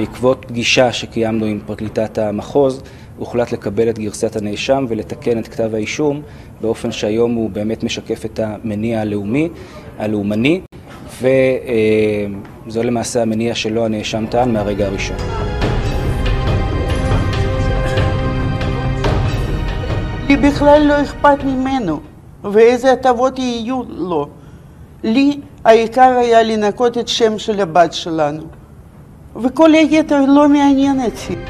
בעקבות פגישה שקיימנו עם פרקליטת המחוז, הוחלט לקבל את גרסת הנאשם ולתקן את כתב האישום באופן שהיום הוא באמת משקף את המניע הלאומי, הלאומני, וזו למעשה המניע שלו הנאשם טען מהרגע הראשון. לי בכלל לא אכפת ממנו, ואיזה הטבות יהיו לו. לי העיקר היה לנקות את שם של הבת שלנו, וכל היתר לא מעניין אותי.